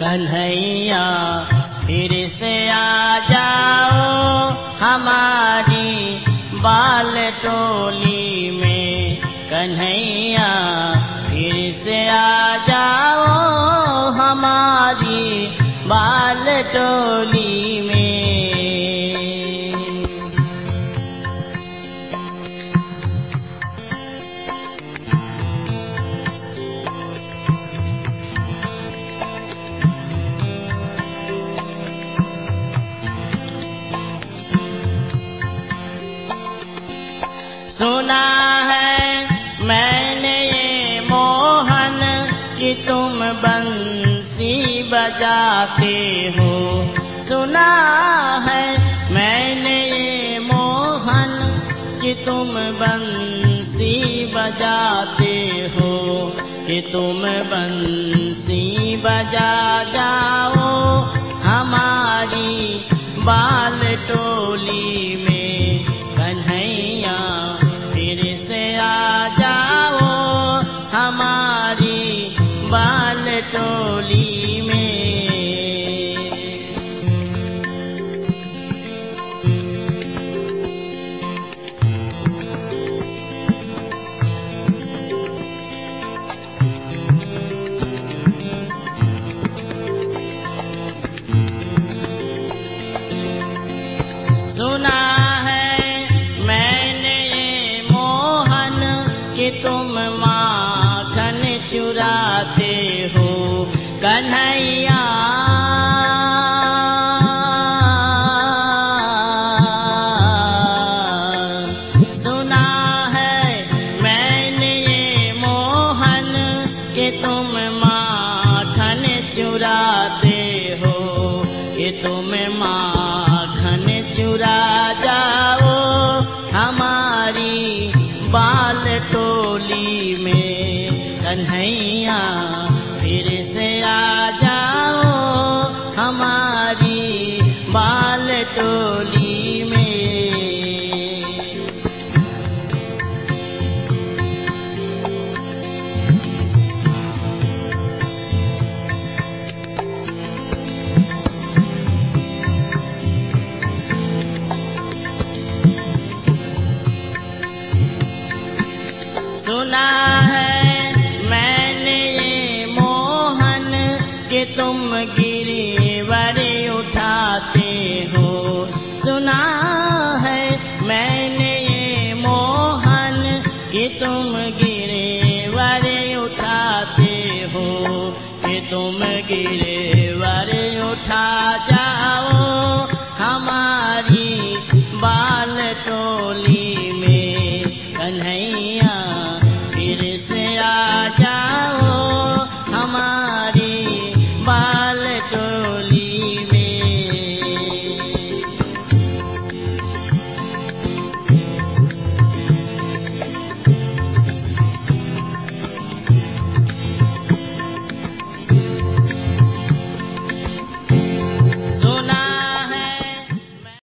कन्हैया, फिर से आ जाओ हमारी बाल टोली में। कन्हैया, फिर से आ जाओ हमारी बाल टोली सुना है मैंने ये मोहन कि तुम बंसी बजाते हो। सुना है मैंने ये मोहन कि तुम बंसी बजाते हो। कि तुम बंसी बजा जाओ हमारी बाल टोली तुम माखन कि तुम गिरीवर उठाते हो। सुना है मैंने ये मोहन कि तुम गिरीवर उठाते हो। कि तुम गिरीवर